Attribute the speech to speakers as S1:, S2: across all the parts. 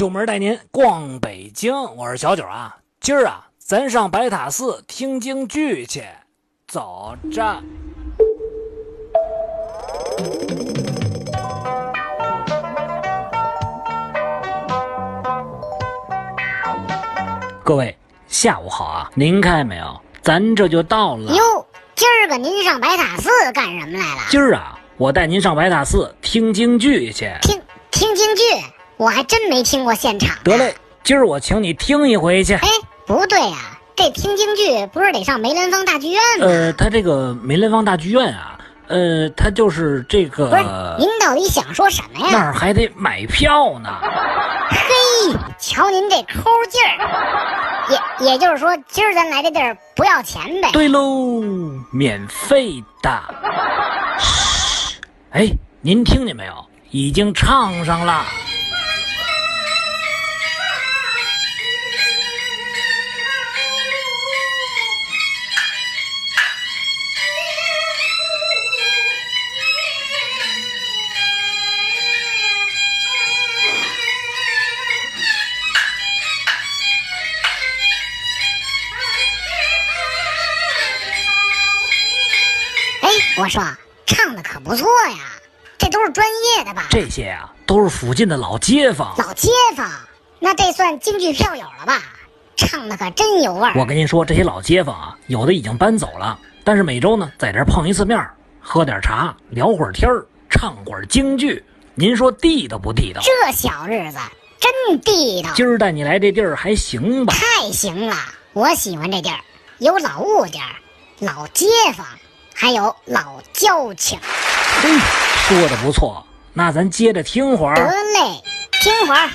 S1: 九门带您逛北京，我是小九啊。今儿啊，咱上白塔寺听京剧去，走着。各位，下午好啊！您看没有，咱这就到了。
S2: 哟，今儿个您上白塔寺干什么来了？
S1: 今儿啊，我带您上白塔寺听京剧去。
S2: 听听京剧。我还真没听过现场。
S1: 得嘞，今儿我请你听一回去。
S2: 哎，不对呀，这听京剧不是得上梅兰芳大剧院吗？
S1: 呃，他这个梅兰芳大剧院啊，呃，他就是这个。
S2: 不是，您到底想说什么呀？
S1: 那儿还得买票呢。
S2: 嘿，瞧您这抠劲儿，也也就是说，今儿咱来这地儿不要钱呗？
S1: 对喽，免费的。嘘，哎，您听见没有？已经唱上了。
S2: 我说唱的可不错呀，这都是专业的吧？
S1: 这些啊，都是附近的老街坊。
S2: 老街坊，那这算京剧票友了吧？唱的可真有味儿。
S1: 我跟您说，这些老街坊啊，有的已经搬走了，但是每周呢，在这碰一次面，喝点茶，聊会儿天儿，唱会儿京剧。您说地道不地道？
S2: 这小日子真地道。
S1: 今儿带你来这地儿还行吧？
S2: 太行了，我喜欢这地儿，有老物件，老街坊。还有老交情，
S1: 嘿，说的不错，那咱接着听会儿。
S2: 得嘞，听会儿。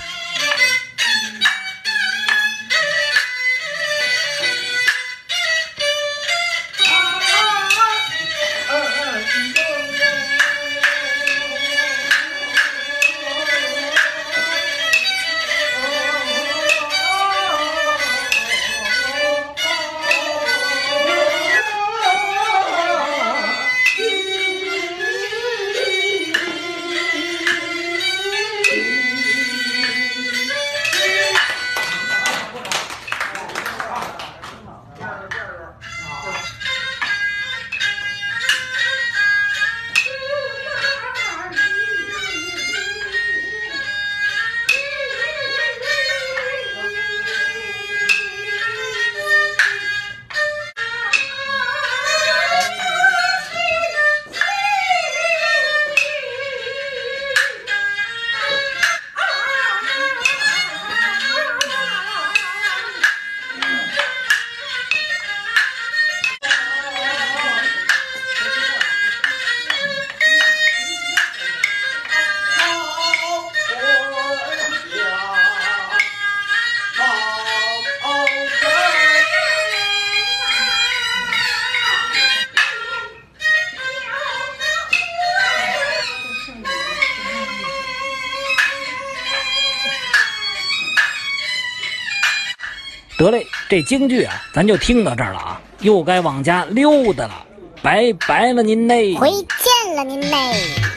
S1: 得嘞，这京剧啊，咱就听到这儿了啊，又该往家溜达了，拜拜了您嘞，
S2: 回见了您嘞。